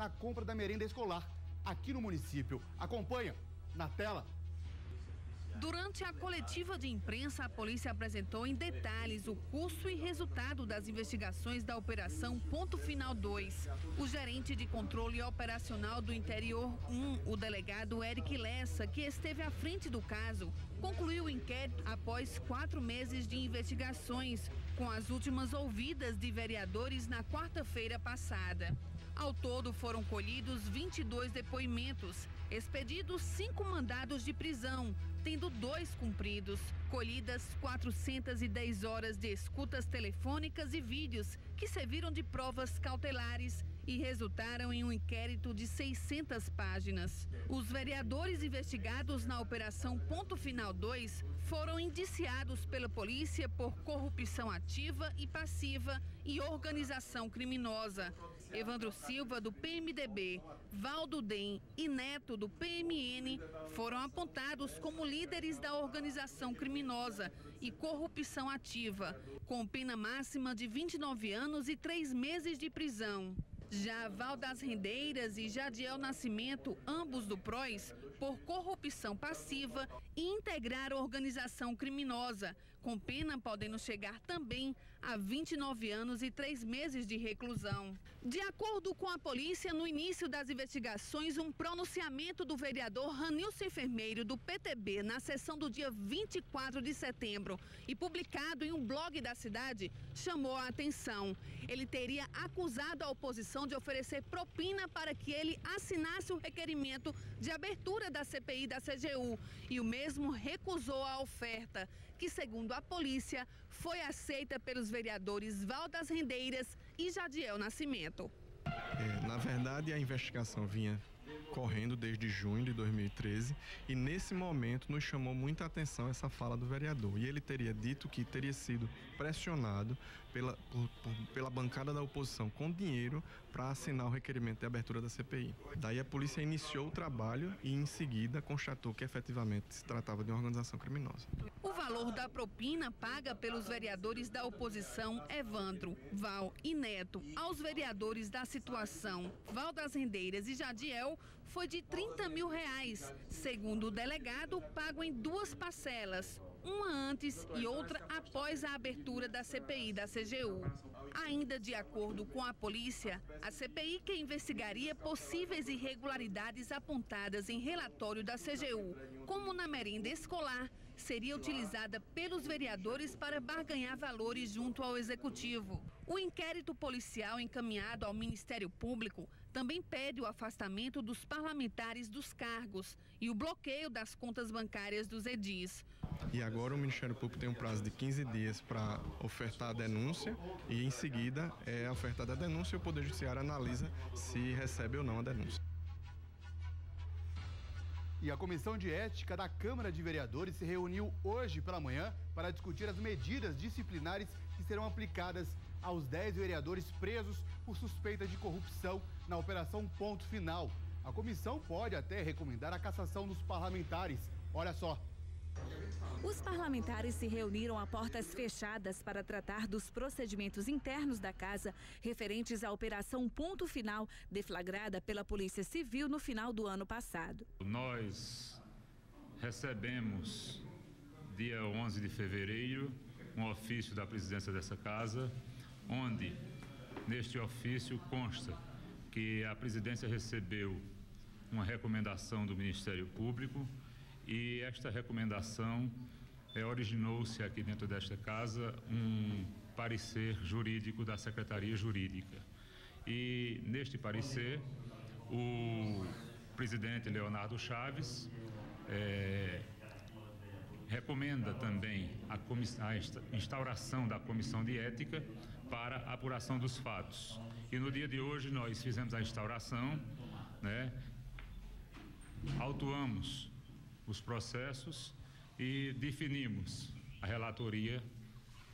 na compra da merenda escolar aqui no município. Acompanha na tela. Durante a coletiva de imprensa, a polícia apresentou em detalhes o curso e resultado das investigações da Operação Ponto Final 2. O gerente de controle operacional do Interior 1, o delegado Eric Lessa, que esteve à frente do caso, concluiu o inquérito após quatro meses de investigações, com as últimas ouvidas de vereadores na quarta-feira passada. Ao todo foram colhidos 22 depoimentos, expedidos cinco mandados de prisão, tendo dois cumpridos, colhidas 410 horas de escutas telefônicas e vídeos que serviram de provas cautelares e resultaram em um inquérito de 600 páginas. Os vereadores investigados na Operação Ponto Final 2 foram indiciados pela polícia por corrupção ativa e passiva e organização criminosa. Evandro Silva, do PMDB, Valdo Dem e Neto, do PMN, foram apontados como líderes da organização criminosa e corrupção ativa, com pena máxima de 29 anos e três meses de prisão. Já Val das Rendeiras e Jadiel Nascimento, ambos do PROS, por corrupção passiva e integrar organização criminosa, com pena podendo chegar também a 29 anos e três meses de reclusão. De acordo com a polícia, no início das investigações, um pronunciamento do vereador Ranilson Enfermeiro, do PTB, na sessão do dia 24 de setembro e publicado em um blog da cidade, chamou a atenção. Ele teria acusado a oposição de oferecer propina para que ele assinasse o requerimento de abertura da CPI da CGU e o mesmo recusou a oferta, que, segundo a polícia, foi aceita pelos vereadores Valdas Rendeiras e Jadiel Nascimento. É, na verdade, a investigação vinha correndo desde junho de 2013 e nesse momento nos chamou muita atenção essa fala do vereador e ele teria dito que teria sido pressionado pela, por, por, pela bancada da oposição com dinheiro para assinar o requerimento de abertura da CPI. Daí a polícia iniciou o trabalho e em seguida constatou que efetivamente se tratava de uma organização criminosa. O valor da propina paga pelos vereadores da oposição Evandro, Val e Neto aos vereadores da situação Val das Rendeiras e Jadiel foi de 30 mil reais, segundo o delegado, pago em duas parcelas, uma antes e outra após a abertura da CPI da CGU. Ainda de acordo com a polícia, a CPI que investigaria possíveis irregularidades apontadas em relatório da CGU, como na merenda escolar, seria utilizada pelos vereadores para barganhar valores junto ao executivo. O inquérito policial encaminhado ao Ministério Público também pede o afastamento dos parlamentares dos cargos e o bloqueio das contas bancárias dos edis. E agora o Ministério Público tem um prazo de 15 dias para ofertar a denúncia e em seguida é ofertada a denúncia e o Poder Judiciário analisa se recebe ou não a denúncia. E a Comissão de Ética da Câmara de Vereadores se reuniu hoje pela manhã para discutir as medidas disciplinares que serão aplicadas aos 10 vereadores presos por suspeita de corrupção na Operação Ponto Final. A comissão pode até recomendar a cassação dos parlamentares. Olha só. Os parlamentares se reuniram a portas fechadas para tratar dos procedimentos internos da casa referentes à Operação Ponto Final, deflagrada pela Polícia Civil no final do ano passado. Nós recebemos, dia 11 de fevereiro, um ofício da presidência dessa casa, onde, neste ofício, consta que a presidência recebeu uma recomendação do Ministério Público e esta recomendação é, originou-se aqui dentro desta casa um parecer jurídico da Secretaria Jurídica. E neste parecer, o presidente Leonardo Chaves é, recomenda também a, a, instauração da comissão de ética para apuração dos fatos. E no dia de hoje nós fizemos a instauração, né, autuamos os processos e definimos a relatoria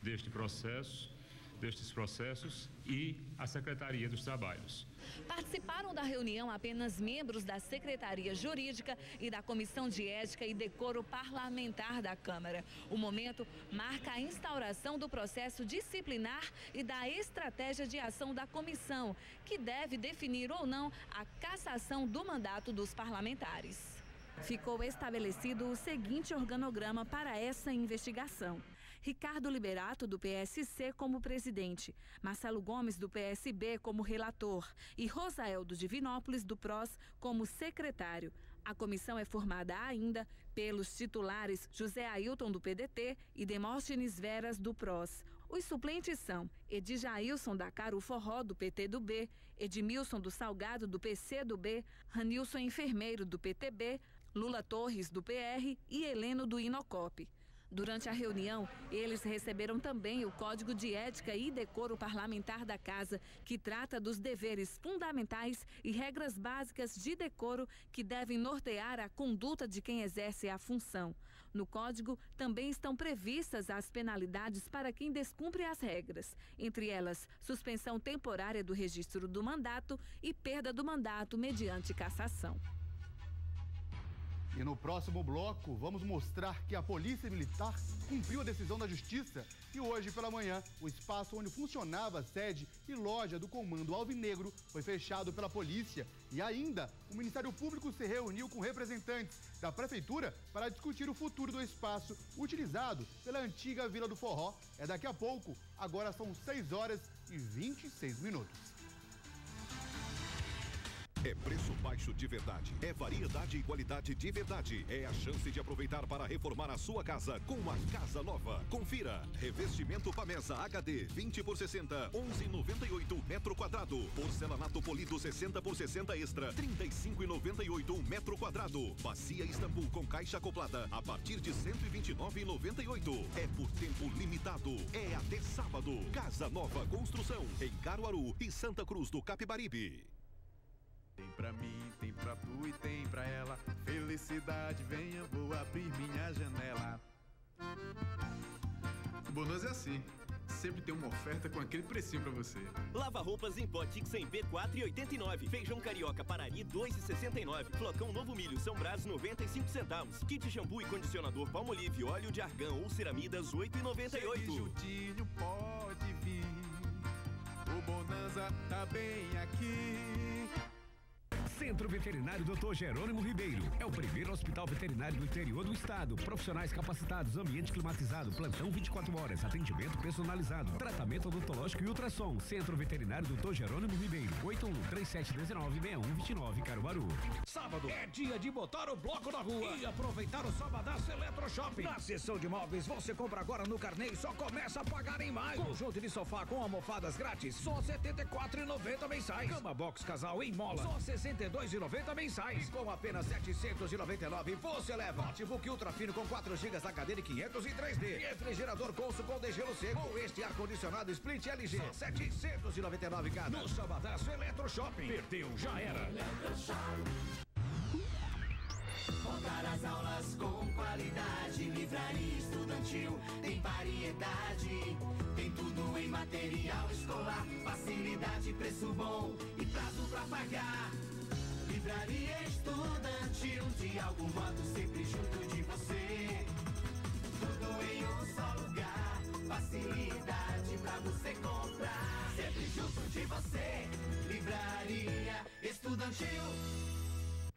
deste processo destes processos e a Secretaria dos Trabalhos. Participaram da reunião apenas membros da Secretaria Jurídica e da Comissão de Ética e Decoro Parlamentar da Câmara. O momento marca a instauração do processo disciplinar e da estratégia de ação da comissão, que deve definir ou não a cassação do mandato dos parlamentares. Ficou estabelecido o seguinte organograma para essa investigação. Ricardo Liberato, do PSC, como presidente, Marcelo Gomes, do PSB, como relator e Rosael do Divinópolis, do PROS, como secretário. A comissão é formada ainda pelos titulares José Ailton, do PDT, e Demóstenes Veras, do PROS. Os suplentes são Edjailson da Caru Forró, do PT do B, Edmilson do Salgado, do PC do B, Ranilson Enfermeiro, do PTB, Lula Torres, do PR, e Heleno, do Inocop. Durante a reunião, eles receberam também o Código de Ética e Decoro Parlamentar da Casa, que trata dos deveres fundamentais e regras básicas de decoro que devem nortear a conduta de quem exerce a função. No Código também estão previstas as penalidades para quem descumpre as regras, entre elas suspensão temporária do registro do mandato e perda do mandato mediante cassação. E no próximo bloco, vamos mostrar que a Polícia Militar cumpriu a decisão da Justiça e hoje pela manhã, o espaço onde funcionava a sede e loja do Comando Alvinegro foi fechado pela polícia. E ainda, o Ministério Público se reuniu com representantes da Prefeitura para discutir o futuro do espaço utilizado pela antiga Vila do Forró. É daqui a pouco, agora são 6 horas e 26 minutos. É preço baixo de verdade. É variedade e qualidade de verdade. É a chance de aproveitar para reformar a sua casa com uma casa nova. Confira. Revestimento Pamesa HD 20 por 60, 11,98 metro quadrado. Porcelanato polido 60 por 60 extra, 35,98 metro quadrado. Bacia Istambul com caixa acoplada a partir de 129,98. É por tempo limitado. É até sábado. Casa Nova Construção em Caruaru e Santa Cruz do Capibaribe. Tem pra mim, tem pra tu e tem pra ela. Felicidade, venha, vou abrir minha janela. Bonoso é assim. Sempre tem uma oferta com aquele precinho pra você. Lava roupas em Potix em B4,89. Feijão carioca Parari 2,69. Flocão Novo Milho São Brás 95 centavos. Kit shampoo e condicionador Palmolive óleo de argão ou ceramidas 8,98. juntinho pode vir. O Bonanza tá bem aqui. Centro Veterinário Dr. Jerônimo Ribeiro. É o primeiro hospital veterinário do interior do estado. Profissionais capacitados, ambiente climatizado, plantão 24 horas, atendimento personalizado, tratamento odontológico e ultrassom. Centro Veterinário Dr. Jerônimo Ribeiro. 81 3719 6129 Caruaru. Sábado é dia de botar o bloco na rua e aproveitar o Sabadaço Eletro Shopping. Na seção de móveis, você compra agora no carnê e só começa a pagar em maio. Conjunto de sofá com almofadas grátis, só R$ 74,90 mensais. Cama box casal em mola, só R$ 62 92,90 mensais. Com apenas 799 você leva notebook ultra fino com 4 GB da cadeira e 500 em 3D. Refrigerador Consul com degelo seco. Ou este ar-condicionado Split LG. Só 799 cada. No Sabadaço Eletro Shopping. Perdeu, já era. Voltar às aulas com qualidade. Livraria estudantil tem variedade. Tem tudo em material escolar. Facilidade, preço bom e prazo pra pagar. Livraria estudantil, de algum modo sempre junto de você. Tudo em um só lugar, facilidade pra você comprar. Sempre junto de você. Livraria estudantil.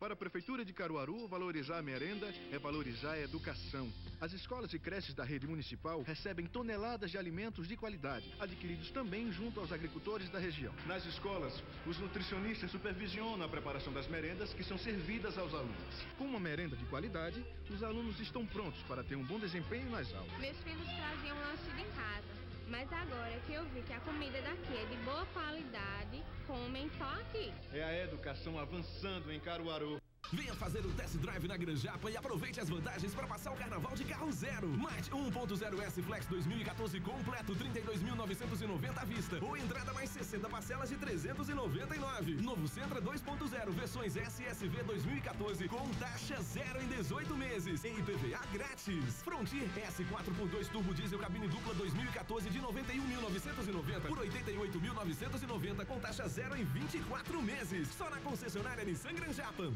Para a Prefeitura de Caruaru, valorizar a merenda é valorizar a educação. As escolas e creches da rede municipal recebem toneladas de alimentos de qualidade, adquiridos também junto aos agricultores da região. Nas escolas, os nutricionistas supervisionam a preparação das merendas que são servidas aos alunos. Com uma merenda de qualidade, os alunos estão prontos para ter um bom desempenho nas aulas. Meus filhos traziam lanche de casa. Mas agora que eu vi que a comida daqui é de boa qualidade, comem só aqui. É a educação avançando em Caruaru. Venha fazer um test drive na Granjapa e aproveite as vantagens para passar o carnaval de carro zero. Mate 1.0S Flex 2014 completo 32.990 à vista ou entrada mais 60 parcelas de 399. Novo Sentra 2.0 versões SSV 2014 com taxa zero em 18 meses e IPVA grátis. Frontier S 4x2 turbo diesel cabine dupla 2014 de 91.990 por 88.990 com taxa zero em 24 meses. Só na concessionária Nissan Granjapa.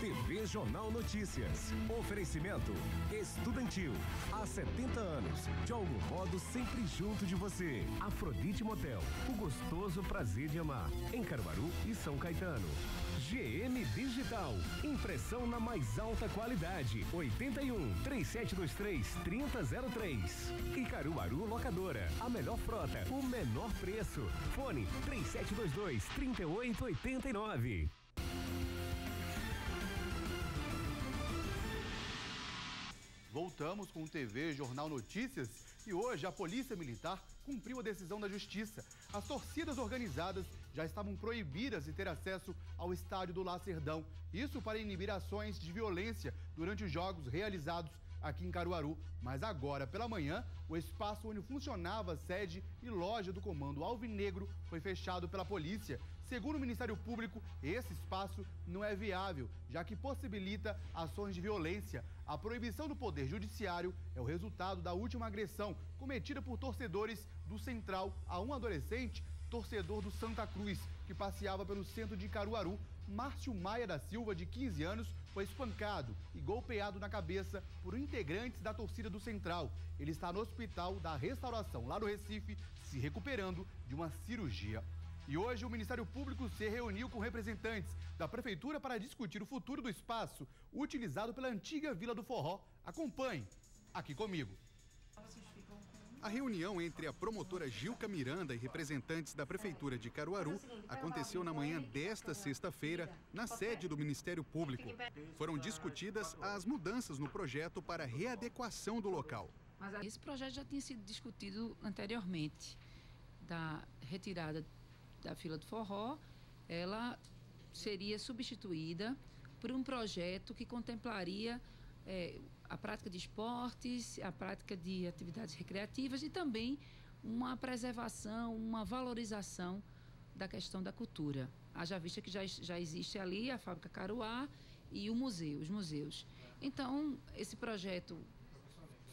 TV Jornal Notícias. Oferecimento Estudantil. Há 70 anos. De algum modo, sempre junto de você. Afrodite Motel. O gostoso prazer de amar. Em Caruaru e São Caetano. GM Digital. Impressão na mais alta qualidade. 81 3723 3003. E Caruaru Locadora. A melhor frota. O menor preço. Fone 3722 3889. Voltamos com o TV Jornal Notícias e hoje a Polícia Militar cumpriu a decisão da Justiça. As torcidas organizadas já estavam proibidas de ter acesso ao estádio do Lacerdão. Isso para inibir ações de violência durante os jogos realizados aqui em Caruaru. Mas agora, pela manhã, o espaço onde funcionava a sede e loja do Comando Alvinegro foi fechado pela polícia. Segundo o Ministério Público, esse espaço não é viável, já que possibilita ações de violência. A proibição do Poder Judiciário é o resultado da última agressão cometida por torcedores do Central a um adolescente, torcedor do Santa Cruz, que passeava pelo centro de Caruaru. Márcio Maia da Silva, de 15 anos, foi espancado e golpeado na cabeça por integrantes da torcida do Central. Ele está no hospital da restauração lá no Recife, se recuperando de uma cirurgia. E hoje o Ministério Público se reuniu com representantes da Prefeitura para discutir o futuro do espaço utilizado pela antiga Vila do Forró. Acompanhe aqui comigo. A reunião entre a promotora Gilca Miranda e representantes da Prefeitura de Caruaru aconteceu na manhã desta sexta-feira, na sede do Ministério Público. Foram discutidas as mudanças no projeto para readequação do local. Esse projeto já tinha sido discutido anteriormente, da retirada da fila do forró, ela seria substituída por um projeto que contemplaria é, a prática de esportes, a prática de atividades recreativas e também uma preservação, uma valorização da questão da cultura. Haja vista que já, já existe ali a fábrica Caruá e o museu, os museus. Então, esse projeto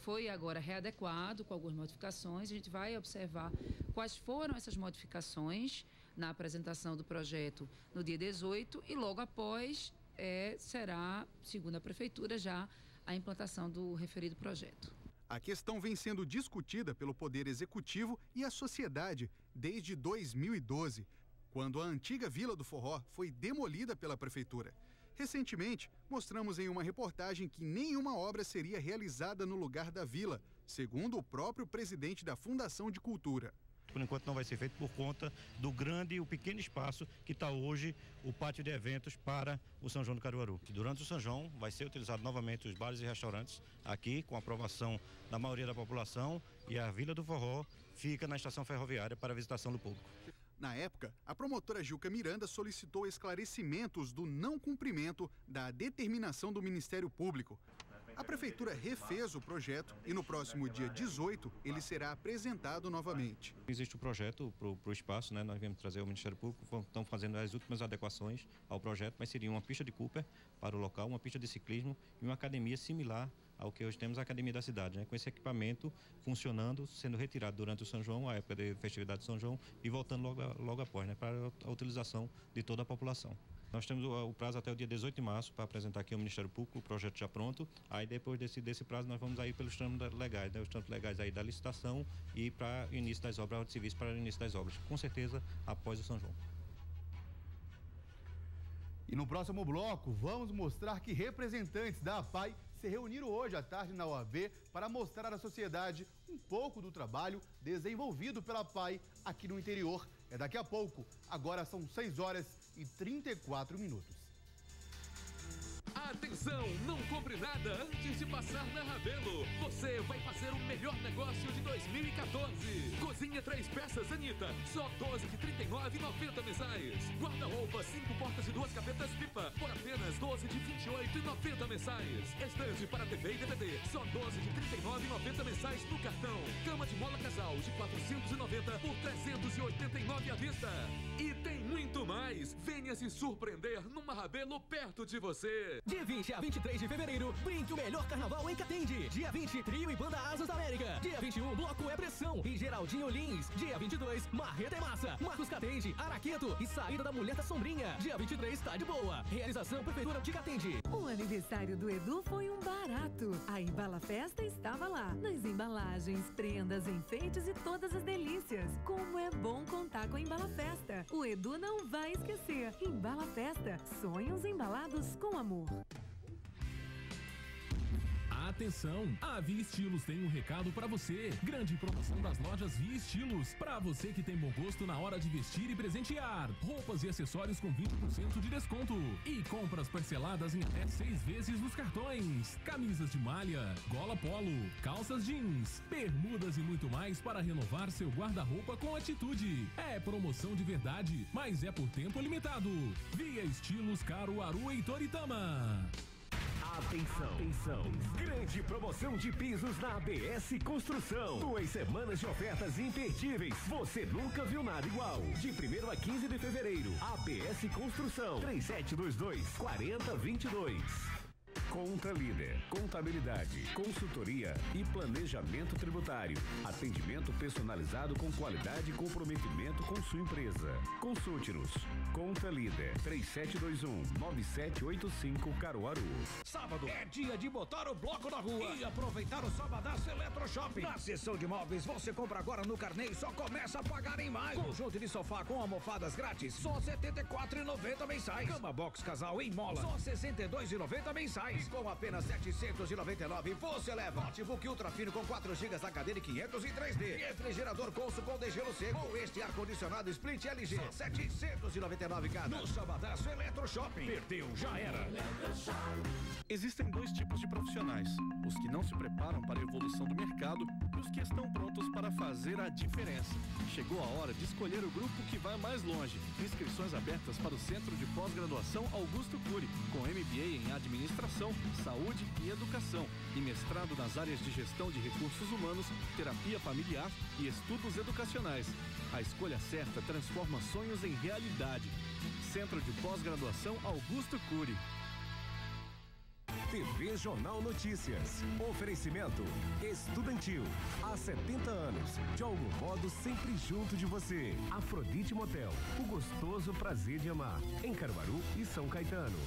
foi agora readequado com algumas modificações. A gente vai observar quais foram essas modificações na apresentação do projeto no dia 18 e logo após é, será, segundo a Prefeitura, já a implantação do referido projeto. A questão vem sendo discutida pelo Poder Executivo e a sociedade desde 2012, quando a antiga Vila do Forró foi demolida pela Prefeitura. Recentemente, mostramos em uma reportagem que nenhuma obra seria realizada no lugar da vila, segundo o próprio presidente da Fundação de Cultura. Por enquanto não vai ser feito por conta do grande e o pequeno espaço que está hoje o pátio de eventos para o São João do Caruaru. Durante o São João vai ser utilizado novamente os bares e restaurantes aqui com aprovação da maioria da população e a Vila do Forró fica na estação ferroviária para visitação do público. Na época, a promotora Gilca Miranda solicitou esclarecimentos do não cumprimento da determinação do Ministério Público. A prefeitura refez o projeto e no próximo dia 18 ele será apresentado novamente. Existe o um projeto para o espaço, né? nós viemos trazer o Ministério Público, estamos fazendo as últimas adequações ao projeto, mas seria uma pista de Cooper para o local, uma pista de ciclismo e uma academia similar ao que hoje temos a Academia da Cidade, né? com esse equipamento funcionando, sendo retirado durante o São João, a época de festividade de São João, e voltando logo, logo após, né? para a utilização de toda a população. Nós temos o, prazo até o dia 18 de março para apresentar aqui ao Ministério Público, o projeto já pronto. Aí depois desse, desse prazo nós vamos aí pelos trâmites legais, né? os trâmites legais aí da licitação e para início das obras, civis para o início das obras. Com certeza após o São João. E no próximo bloco, vamos mostrar que representantes da APAI se reuniram hoje à tarde na OAB para mostrar à sociedade um pouco do trabalho desenvolvido pela APAI aqui no interior. É daqui a pouco. Agora são 6 horas e 34 minutos. Atenção, não compre nada antes de passar na Ravelo. Você vai fazer o melhor negócio de 2014. Cozinha três peças Anitta, só 12 de 39,90 mensais. Guarda-roupa 5 porta portas e duas gavetas pipa por apenas 12 de 28,90 mensais. Estande para TV e DVD, só 12 de 39,90 mensais no cartão. Cama de mola casal de 490 por 389 à vista. E tem muito mais. Venha se surpreender numa Rabelo perto de você. Dia 20 a 23 de fevereiro, brinque o melhor carnaval em Catende. Dia 20, Trio e Banda Asas da América. Dia 21, Bloco é Pressão e Geraldinho Lins. Dia 22, Marreta é Massa, Marcos Catende, Araqueto e Saída da Mulher da Sombrinha. Dia 23, tá de boa. Realização Prefeitura de Catende. O aniversário do Edu foi um barato. A Embala Festa estava lá. Nas embalagens, prendas, enfeites e todas as delícias. Como é bom contar com a Embala Festa. O Edu não vai esquecer. Embala Festa. Sonhos embalados com amor. Atenção! A Via Estilos tem um recado para você. Grande promoção das lojas Via Estilos. Para você que tem bom gosto na hora de vestir e presentear. Roupas e acessórios com 20% de desconto. E compras parceladas em até seis vezes nos cartões. Camisas de malha, gola polo, calças jeans, bermudas e muito mais para renovar seu guarda-roupa com atitude. É promoção de verdade, mas é por tempo limitado. Via Estilos Caruaru e Toritama. Atenção, atenção. Grande promoção de pisos na ABS Construção. Duas semanas de ofertas imperdíveis. Você nunca viu nada igual. De 1 a 15 de fevereiro. ABS Construção. 3722 4022. Conta Líder, contabilidade, consultoria e planejamento tributário. Atendimento personalizado com qualidade e comprometimento com sua empresa. Consulte-nos. Conta Líder, 3721-9785 Caruaru. Sábado é dia de botar o bloco na rua e aproveitar o Sabadaço Eletro Shopping. Na seção de móveis, você compra agora no carnê e só começa a pagar em maio. Conjunto de sofá com almofadas grátis, só R$ 74,90 mensais. Cama box casal em mola, só R$ 62,90 mensais. Com apenas 799 você leva notebook ultra fino com 4 GB HD e 500 em 3D. Refrigerador Consul com degelo seco. Com este ar-condicionado Split LG. Só 799 cada. No Sabadaço Eletro Shopping. Perdeu, já era. Existem dois tipos de profissionais: os que não se preparam para a evolução do mercado e os que estão prontos para fazer a diferença. Chegou a hora de escolher o grupo que vai mais longe. Inscrições abertas para o Centro de Pós-Graduação Augusto Cury, com MBA em Administração, Saúde e Educação e mestrado nas áreas de Gestão de Recursos Humanos, Terapia Familiar e Estudos Educacionais. A escolha certa transforma sonhos em realidade. Centro de Pós-Graduação Augusto Cury. TV Jornal Notícias. Oferecimento Estudantil. Há 70 anos. De algum modo, sempre junto de você. Afrodite Motel. O gostoso prazer de amar. Em Caruaru e São Caetano.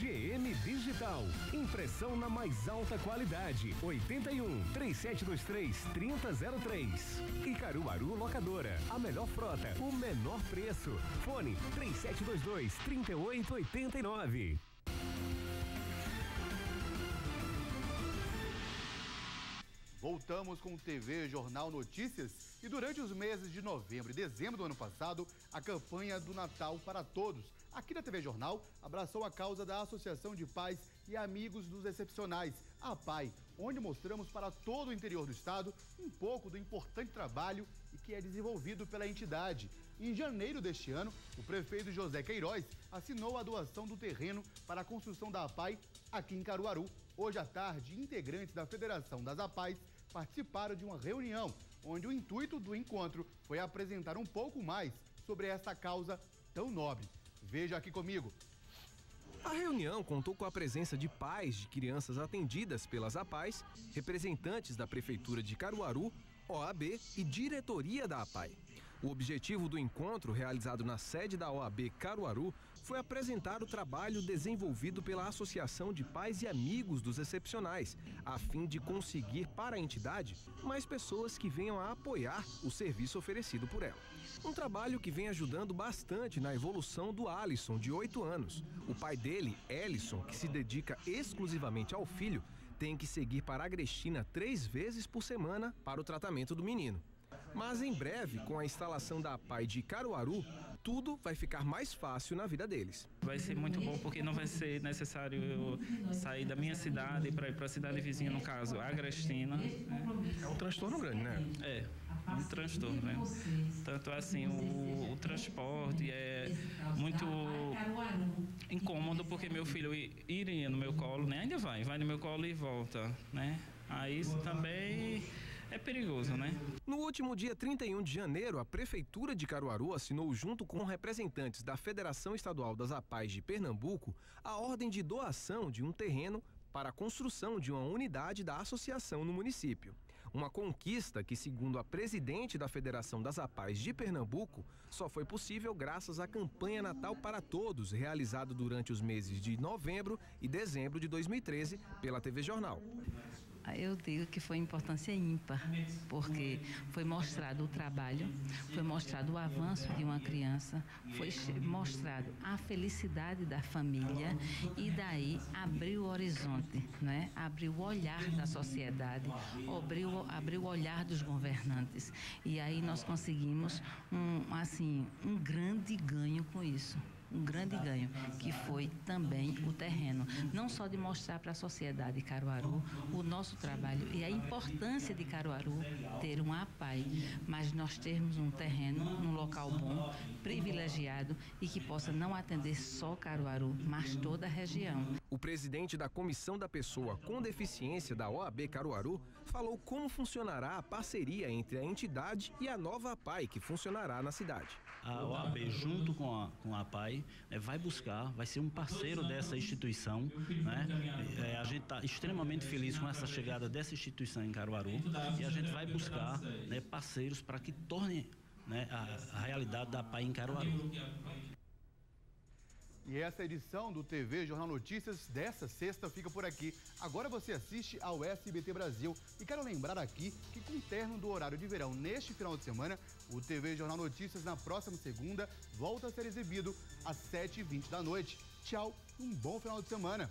GM Digital. Impressão na mais alta qualidade. 81 3723 3003. E Caruaru Locadora. A melhor frota. O menor preço. Fone 3722 3889. Voltamos com TV Jornal Notícias e durante os meses de novembro e dezembro do ano passado, a campanha do Natal para Todos, aqui na TV Jornal, abraçou a causa da Associação de Pais e Amigos dos Excepcionais, a PAI, onde mostramos para todo o interior do estado um pouco do importante trabalho que é desenvolvido pela entidade. Em janeiro deste ano, o prefeito José Queiroz assinou a doação do terreno para a construção da APAI aqui em Caruaru. Hoje à tarde, integrantes da Federação das APAIs participaram de uma reunião onde o intuito do encontro foi apresentar um pouco mais sobre essa causa tão nobre. Veja aqui comigo. A reunião contou com a presença de pais de crianças atendidas pelas APAIs, representantes da Prefeitura de Caruaru, OAB e diretoria da APAI. O objetivo do encontro, realizado na sede da OAB Caruaru, foi apresentar o trabalho desenvolvido pela Associação de Pais e Amigos dos Excepcionais, a fim de conseguir para a entidade mais pessoas que venham a apoiar o serviço oferecido por ela. Um trabalho que vem ajudando bastante na evolução do Alisson, de 8 anos. O pai dele, Ellison, que se dedica exclusivamente ao filho, tem que seguir para Agrestina três vezes por semana para o tratamento do menino. Mas em breve, com a instalação da PAI de Caruaru, tudo vai ficar mais fácil na vida deles. Vai ser muito bom porque não vai ser necessário eu sair da minha cidade para ir para a cidade vizinha, no caso, Agrestina. É um transtorno grande, né? É um transtorno, né? Tanto assim, o, o transporte é muito incômodo porque meu filho iria no meu colo, né? Ainda vai, vai no meu colo e volta, né? Aí isso também é perigoso, né? No último dia 31 de janeiro, a Prefeitura de Caruaru assinou, junto com representantes da Federação Estadual das APAES de Pernambuco, a ordem de doação de um terreno para a construção de uma unidade da associação no município. Uma conquista que, segundo a presidente da Federação das APAES de Pernambuco, só foi possível graças à campanha Natal para Todos, realizada durante os meses de novembro e dezembro de 2013 pela TV Jornal. Eu digo que foi importância ímpar, porque foi mostrado o trabalho, foi mostrado o avanço de uma criança, foi mostrado a felicidade da família e daí abriu o horizonte, né? abriu o olhar da sociedade, abriu, abriu o olhar dos governantes. E aí nós conseguimos um, assim, um grande ganho com isso um grande ganho, que foi também o terreno. Não só de mostrar para a sociedade de Caruaru o nosso trabalho e a importância de Caruaru ter um APAI, mas nós termos um terreno num local bom, privilegiado e que possa não atender só Caruaru, mas toda a região. O presidente da Comissão da Pessoa com Deficiência da OAB Caruaru falou como funcionará a parceria entre a entidade e a nova APAI que funcionará na cidade a OAB, junto com a, com a APAI, né, vai buscar, vai ser um parceiro dessa instituição. Né? É, a gente está extremamente feliz com essa chegada dessa instituição em Caruaru e a gente vai buscar né, parceiros para que torne né, a, a realidade da APAI em Caruaru. E essa edição do TV Jornal Notícias dessa sexta fica por aqui. Agora você assiste ao SBT Brasil. E quero lembrar aqui que com o terno do horário de verão neste final de semana, o TV Jornal Notícias na próxima segunda volta a ser exibido às 7h20 da noite. Tchau, um bom final de semana.